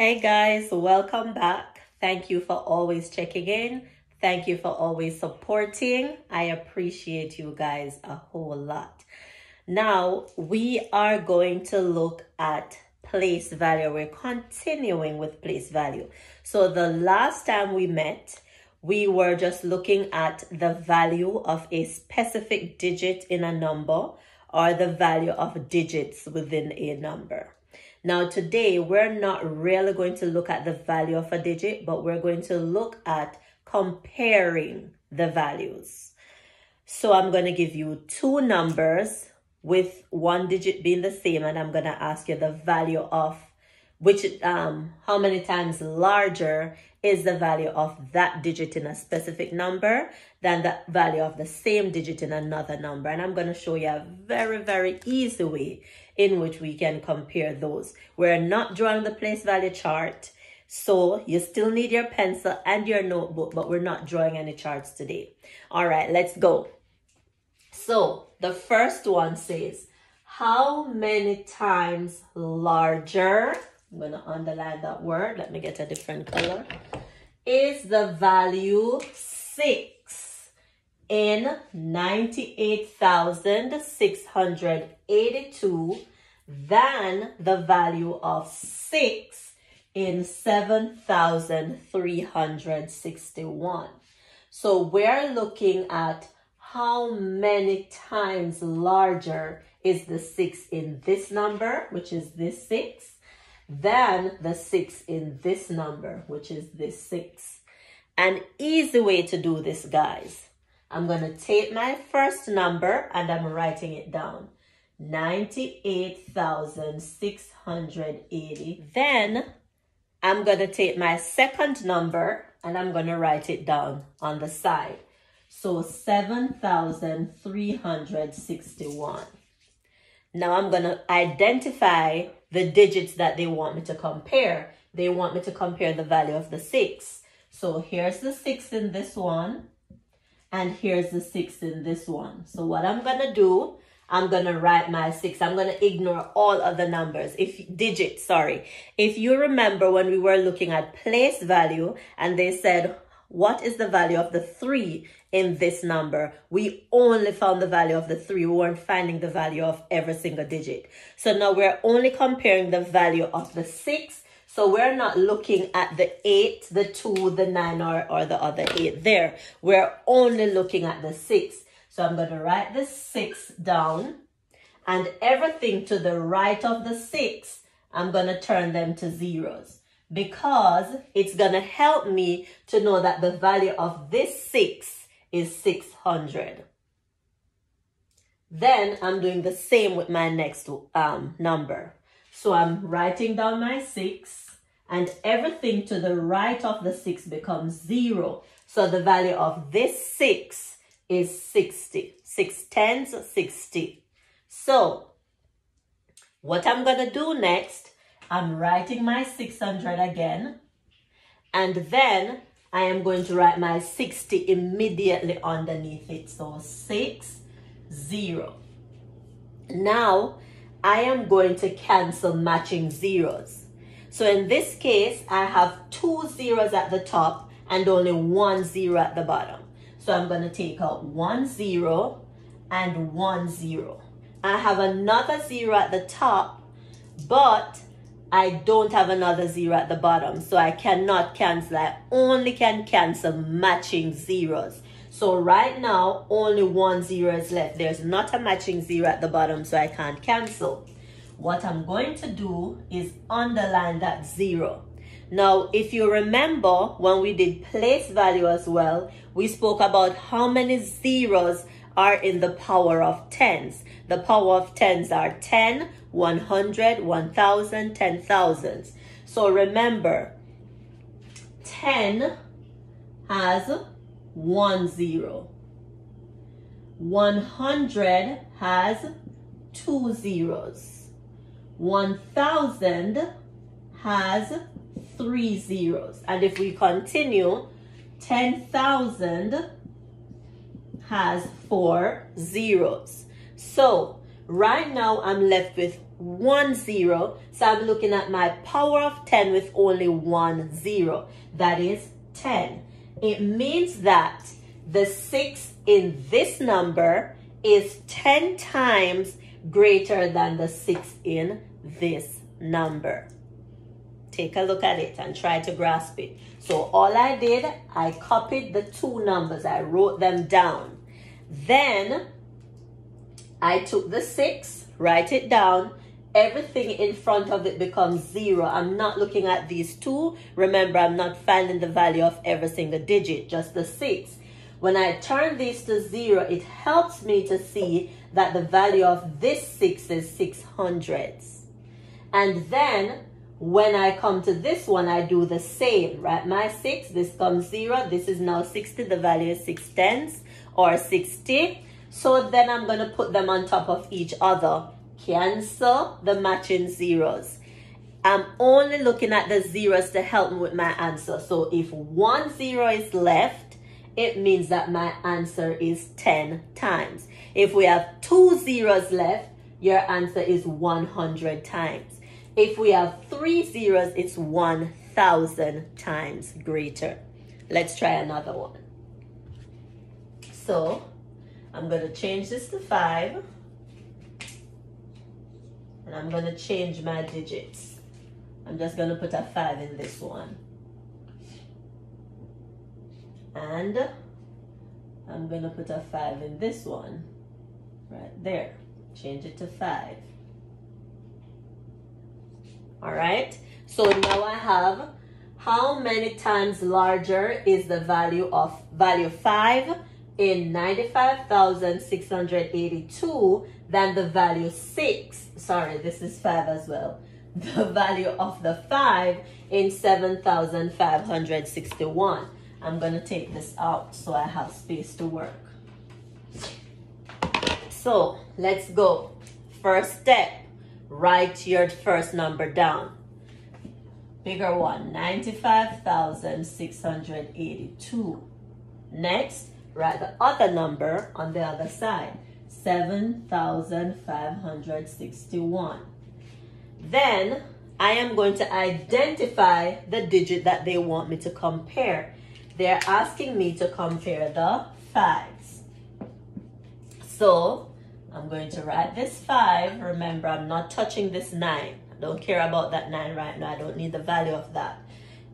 Hey guys, welcome back. Thank you for always checking in. Thank you for always supporting. I appreciate you guys a whole lot. Now, we are going to look at place value. We're continuing with place value. So, the last time we met, we were just looking at the value of a specific digit in a number or the value of digits within a number. Now today, we're not really going to look at the value of a digit, but we're going to look at comparing the values. So I'm going to give you two numbers with one digit being the same, and I'm going to ask you the value of which, um, how many times larger is the value of that digit in a specific number than the value of the same digit in another number. And I'm going to show you a very, very easy way in which we can compare those. We're not drawing the place value chart. So you still need your pencil and your notebook, but we're not drawing any charts today. All right, let's go. So the first one says, how many times larger I'm to underline that word. Let me get a different color. Is the value 6 in 98,682 than the value of 6 in 7,361. So we're looking at how many times larger is the 6 in this number, which is this 6, than the 6 in this number, which is this 6. An easy way to do this, guys. I'm going to take my first number and I'm writing it down. 98,680. Then I'm going to take my second number and I'm going to write it down on the side. So 7,361. Now I'm going to identify the digits that they want me to compare. They want me to compare the value of the 6. So here's the 6 in this one. And here's the 6 in this one. So what I'm going to do, I'm going to write my 6. I'm going to ignore all other numbers. If digits, sorry. If you remember when we were looking at place value and they said what is the value of the 3 in this number? We only found the value of the 3. We weren't finding the value of every single digit. So now we're only comparing the value of the 6. So we're not looking at the 8, the 2, the 9, or, or the other 8 there. We're only looking at the 6. So I'm going to write the 6 down. And everything to the right of the 6, I'm going to turn them to zeros because it's going to help me to know that the value of this 6 is 600. Then I'm doing the same with my next um, number. So I'm writing down my 6 and everything to the right of the 6 becomes 0. So the value of this 6 is 60. 6 tens, 60. So what I'm going to do next I'm writing my 600 again. And then I am going to write my 60 immediately underneath it. So 6, 0. Now, I am going to cancel matching zeros. So in this case, I have two zeros at the top and only one zero at the bottom. So I'm going to take out one zero and one zero. I have another zero at the top, but I don't have another zero at the bottom, so I cannot cancel. I only can cancel matching zeros. So right now, only one zero is left. There's not a matching zero at the bottom, so I can't cancel. What I'm going to do is underline that zero. Now, if you remember when we did place value as well, we spoke about how many zeros are in the power of tens. The power of tens are 10, 100, 1000, 10,000. So remember, 10 has one zero. 100 has two zeros. 1000 has three zeros. And if we continue, 10,000 has four zeros. So Right now, I'm left with one zero. So I'm looking at my power of 10 with only one zero. That is 10. It means that the 6 in this number is 10 times greater than the 6 in this number. Take a look at it and try to grasp it. So all I did, I copied the two numbers. I wrote them down. Then I took the 6, write it down, everything in front of it becomes zero. I'm not looking at these two. Remember, I'm not finding the value of every single digit, just the six. When I turn these to zero, it helps me to see that the value of this six is six hundredths. And then when I come to this one, I do the same, right? My six, this comes zero. This is now 60. The value is six tenths or 60. So then I'm going to put them on top of each other cancel the matching zeros. I'm only looking at the zeros to help me with my answer. So if one zero is left, it means that my answer is 10 times. If we have two zeros left, your answer is 100 times. If we have three zeros, it's 1,000 times greater. Let's try another one. So I'm going to change this to 5 and I'm going to change my digits. I'm just going to put a 5 in this one. And I'm going to put a 5 in this one. Right there. Change it to 5. Alright. So now I have how many times larger is the value of value 5 in 95,682 than the value 6. Sorry, this is 5 as well. The value of the 5 in 7,561. I'm going to take this out so I have space to work. So, let's go. First step, write your first number down. Bigger one, 95,682. Next, write the other number on the other side. 7,561. Then I am going to identify the digit that they want me to compare. They're asking me to compare the fives. So I'm going to write this five. Remember, I'm not touching this nine. I don't care about that nine right now. I don't need the value of that.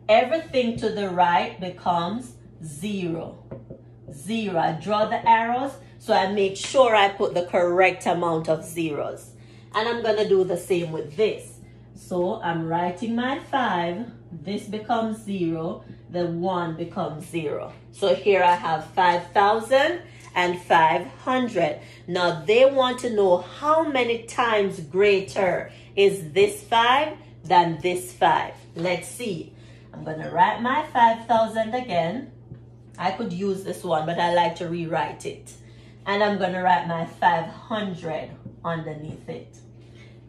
Everything to the right becomes zero. Zero. I draw the arrows so I make sure I put the correct amount of zeros. And I'm going to do the same with this. So I'm writing my 5. This becomes 0. The 1 becomes 0. So here I have 5,000 and 500. Now they want to know how many times greater is this 5 than this 5. Let's see. I'm going to write my 5,000 again. I could use this one, but I like to rewrite it and I'm going to write my 500 underneath it.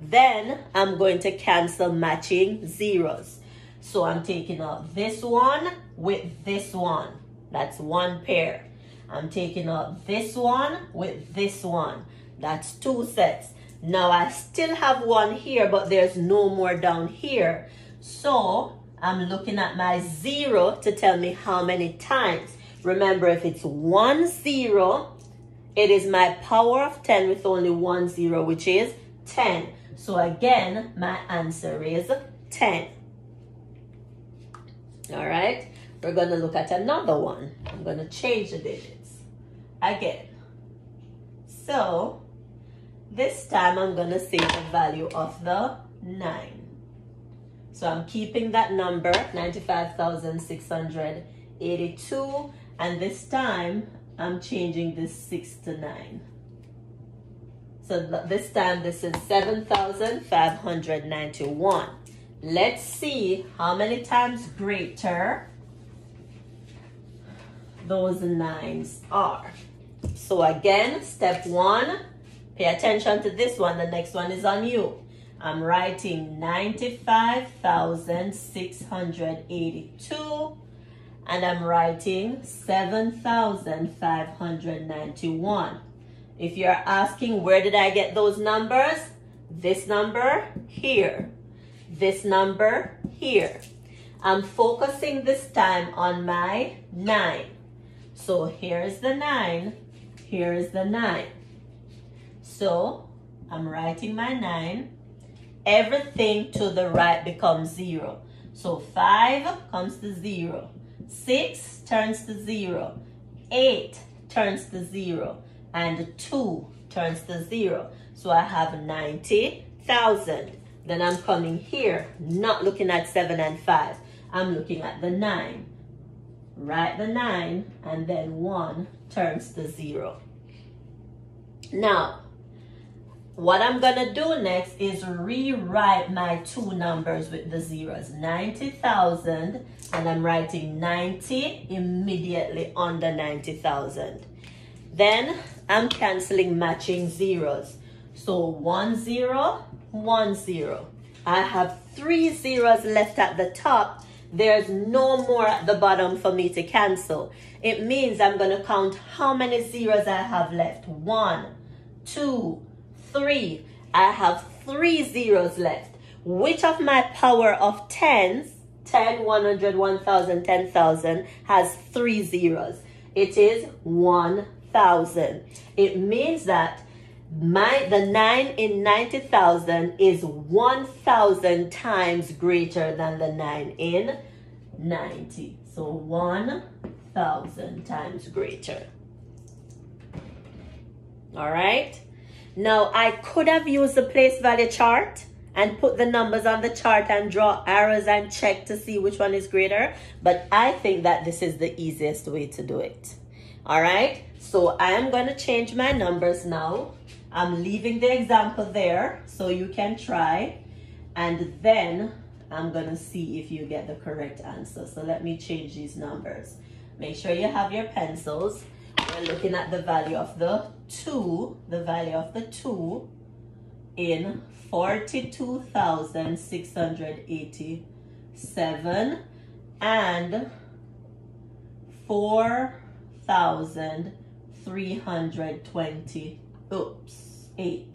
Then I'm going to cancel matching zeros. So I'm taking out this one with this one. That's one pair. I'm taking out this one with this one. That's two sets. Now I still have one here, but there's no more down here. So I'm looking at my zero to tell me how many times. Remember, if it's one zero, it is my power of 10 with only one zero, which is 10. So again, my answer is 10. All right, we're going to look at another one. I'm going to change the digits again. So this time I'm going to say the value of the 9. So I'm keeping that number, 95,682. And this time I'm changing this 6 to 9. So this time this is 7,591. Let's see how many times greater those nines are. So again, step one, pay attention to this one. The next one is on you. I'm writing 95,682 and I'm writing 7,591. If you're asking where did I get those numbers, This number here. This number here. I'm focusing this time on my 9. So here's the 9. Here is the 9. So I'm writing my 9. Everything to the right becomes 0. So 5 comes to 0. 6 turns to 0. 8 turns to 0. And 2 turns to 0. So I have 90,000. Then I'm coming here, not looking at 7 and 5. I'm looking at the 9. Write the 9 and then 1 turns to 0. Now, what I'm to do next is rewrite my two numbers with the zeros. 90,000 and I'm writing 90 immediately under 90,000. Then I'm canceling matching zeros. So one zero, one zero. I have three zeros left at the top. There's no more at the bottom for me to cancel. It means I'm going to count how many zeros I have left. One, two, three. I have three zeros left. Which of my power of tens, 10, 100, 1000, 10,000, has three zeros? It is 1,000. It means that my the 9 in 90,000 is 1,000 times greater than the 9 in 90. So 1,000 times greater. All right. Now I could have used the place value chart and put the numbers on the chart and draw arrows and check to see which one is greater. But I think that this is the easiest way to do it. All right. So I am going to change my numbers now. I'm leaving the example there so you can try. And then I'm to see if you get the correct answer. So let me change these numbers. Make sure you have your pencils. We're looking at the value of the 2, the value of the 2 in 42,687 and 4,320 oops, 8.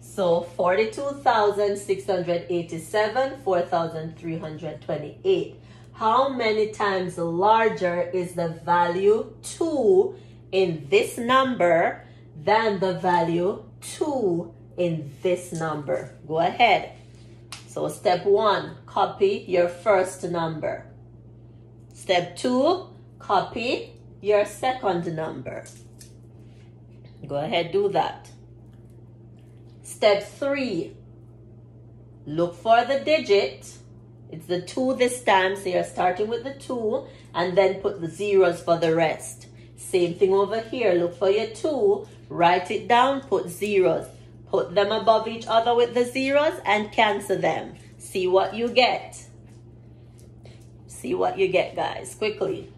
So 42,687, 4,328. How many times larger is the value 2 in this number than the value 2 in this number? Go ahead. So step 1, copy your first number. Step 2, copy your second number. Go ahead, do that. Step three, look for the digit. It's the two this time, so you're starting with the two and then put the zeros for the rest. Same thing over here, look for your two, write it down, put zeros. Put them above each other with the zeros and cancel them. See what you get. See what you get, guys, quickly.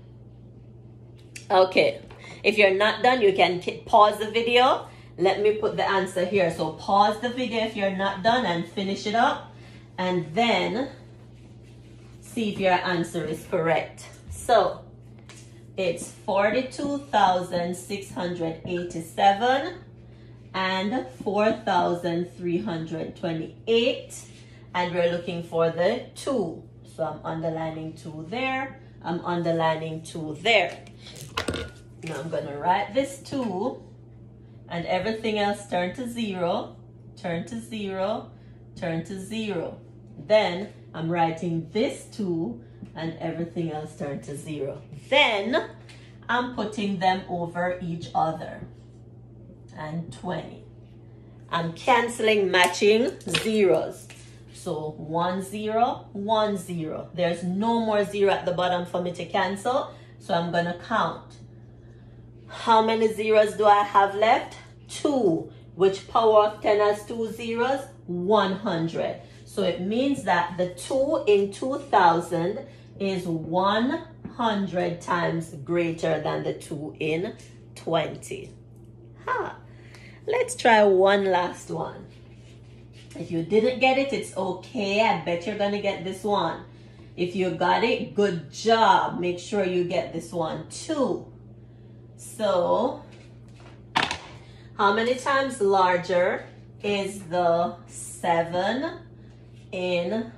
Okay, if you're not done, you can pause the video. Let me put the answer here. So pause the video if you're not done and finish it up. And then see if your answer is correct. So it's 42,687 and 4,328. And we're looking for the 2. So I'm underlining 2 there. I'm underlining 2 there. Now I'm to write this 2 and everything else turn to 0, turn to 0, turn to 0. Then I'm writing this 2 and everything else turn to 0. Then I'm putting them over each other. And 20. I'm canceling matching zeros. So 1, 0, 1, 0. There's no more 0 at the bottom for me to cancel. So I'm to count. How many zeros do I have left? Two. Which power of 10 has two zeros? 100. So it means that the 2 in 2000 is 100 times greater than the 2 in 20. Ha! Let's try one last one. If you didn't get it, it's okay. I bet you're going to get this one. If you got it, good job. Make sure you get this one too. So, how many times larger is the 7 in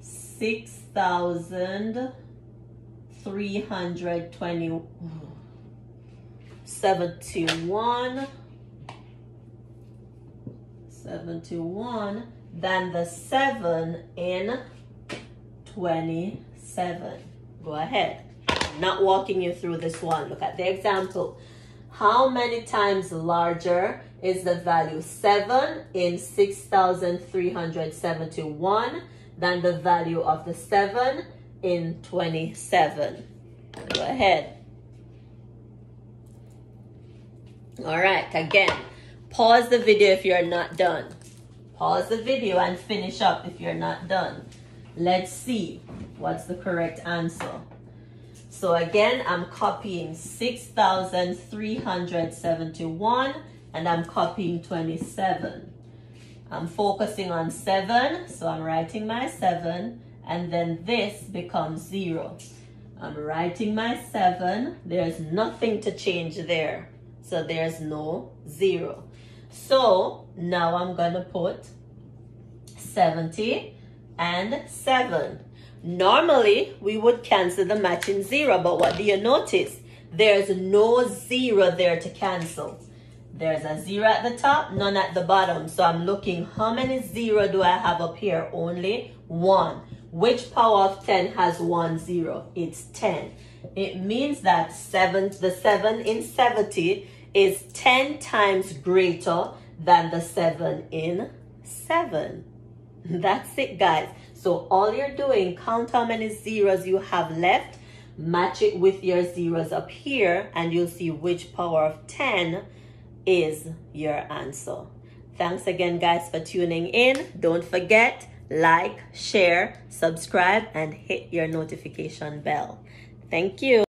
6,320 71 71 than the 7 in 27. Go ahead. Not walking you through this one. Look at the example. How many times larger is the value 7 in 6,371 than the value of the 7 in 27? Go ahead. All right, again, pause the video if you're not done. Pause the video and finish up if you're not done. Let's see what's the correct answer. So again, I'm copying 6,371 and I'm copying 27. I'm focusing on 7, so I'm writing my 7 and then this becomes 0. I'm writing my 7, there's nothing to change there. So there's no 0. So now I'm going to put 70 and 7. Normally, we would cancel the matching 0, but what do you notice? There's no 0 there to cancel. There's a 0 at the top, none at the bottom. So I'm looking, how many 0 do I have up here? Only 1. Which power of 10 has one zero? It's 10. It means that seven, the 7 in 70 is 10 times greater than the 7 in 7. That's it, guys. So all you're doing, count how many zeros you have left, match it with your zeros up here, and you'll see which power of 10 is your answer. Thanks again, guys, for tuning in. Don't forget, like, share, subscribe, and hit your notification bell. Thank you.